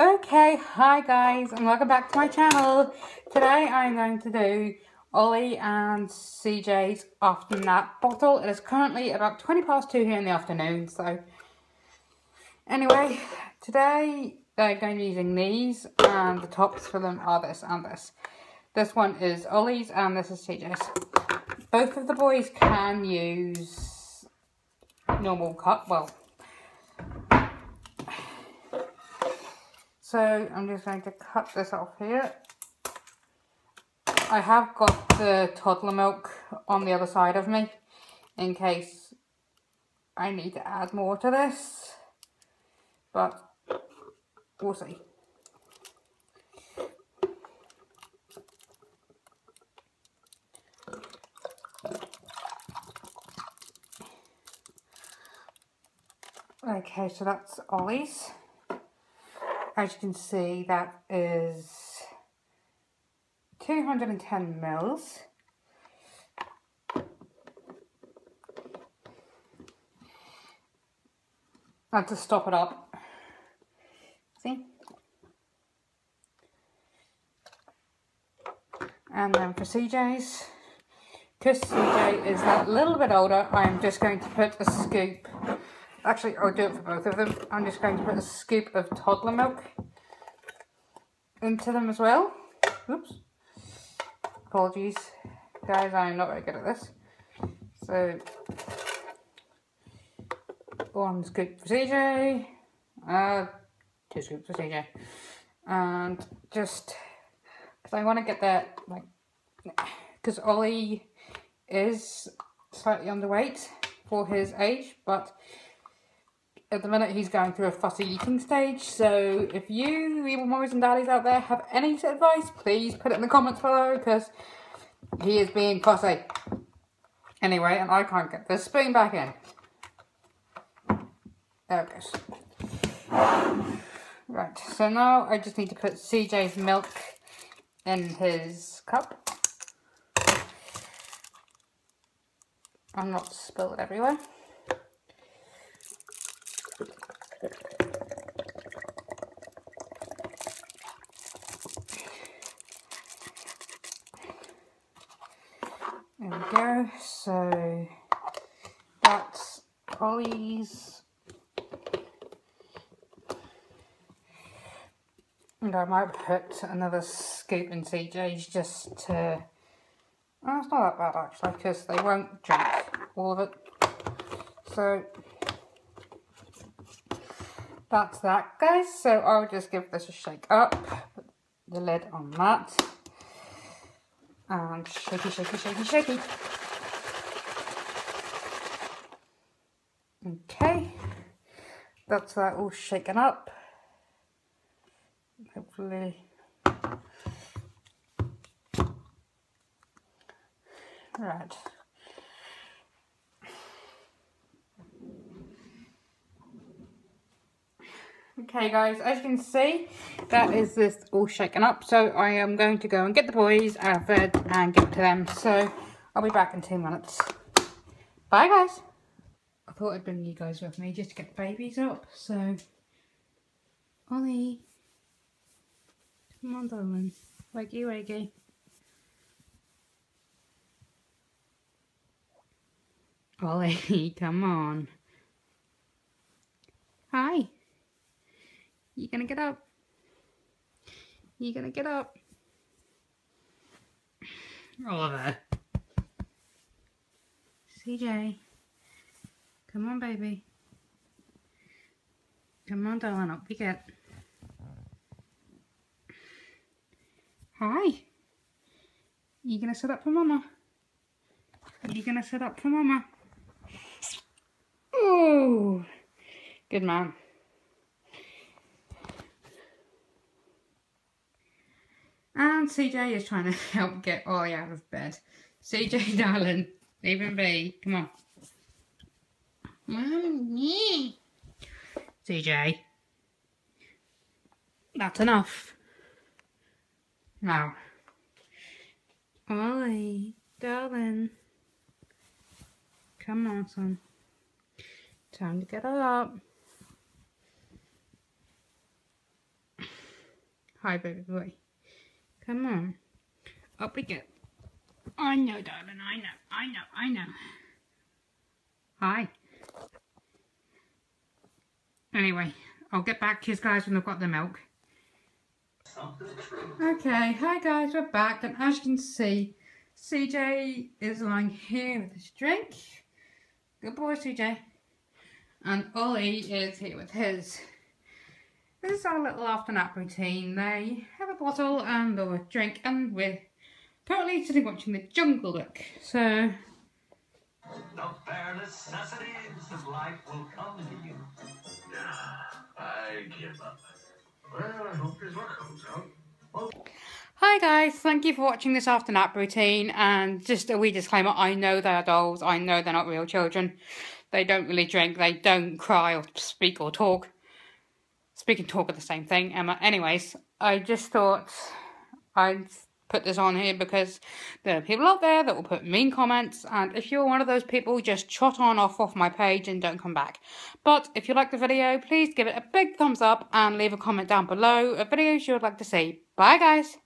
Okay, hi guys and welcome back to my channel. Today I'm going to do Ollie and CJ's after nap bottle. It is currently about 20 past 2 here in the afternoon, so anyway, today they're going to be using these and the tops for them are this and this. This one is Ollie's and this is CJ's. Both of the boys can use normal cup, well, So I'm just going to cut this off here. I have got the toddler milk on the other side of me in case I need to add more to this. But we'll see. Okay, so that's Ollie's as you can see that is 210 mils. And to stop it up. See? And then for CJ's because CJ is that little bit older I'm just going to put a scoop Actually, I'll do it for both of them. I'm just going to put a scoop of toddler milk into them as well. Oops. Apologies, guys, I'm not very good at this. So, one scoop for CJ, uh, two scoops for CJ. And just, because I want to get that, like, because Ollie is slightly underweight for his age, but at the minute he's going through a fussy eating stage. So if you, evil mummies and daddies out there, have any advice, please put it in the comments below because he is being fussy. Anyway, and I can't get this spoon back in. There it goes. Right, so now I just need to put CJ's milk in his cup. I'm not spill it everywhere. We go. So that's Ollie's. And I might put another scoop in CJ's just to... Oh, it's not that bad actually because they won't drink all of it. So that's that guys so I'll just give this a shake up put the lid on that and shaky shaky shaky shaky. Okay. That's that all shaken up. Hopefully. Right Okay guys, as you can see, that is this all shaken up. So I am going to go and get the boys out of bed and give it to them. So I'll be back in two minutes. Bye guys. I thought I'd bring you guys with me just to get the babies up. So, Ollie, come on darling, wakey wakey. Ollie, come on. Hi. You gonna get up? You gonna get up? Oliver. CJ. Come on, baby. Come on, darling, up you get. Hi. You gonna sit up for mama? You gonna sit up for mama? Oh, good man. CJ is trying to help get Ollie out of bed. CJ, darling, leave him be. Come on. Mommy. CJ. That's enough. Now. Ollie, darling. Come on, son. Time to get up. Hi, baby boy. Come on. Up we go. I know, darling. I know. I know. I know. Hi. Anyway, I'll get back to you guys when I've got the milk. Okay, hi guys, we're back, and as you can see, CJ is lying here with his drink. Good boy, CJ. And Ollie is here with his. This is our little after nap routine. They have a bottle and a drink, and we're currently sitting watching the Jungle Book. So. The bare necessities of life will come to you. I give up. Well, I hope his work comes out. Hi guys, thank you for watching this after nap routine and just a wee disclaimer, I know they're dolls, I know they're not real children. They don't really drink, they don't cry or speak or talk. Speak and talk are the same thing, Emma. Anyways, I just thought I'd put this on here because there are people out there that will put mean comments and if you're one of those people just trot on off off my page and don't come back. But if you like the video please give it a big thumbs up and leave a comment down below of videos you would like to see. Bye guys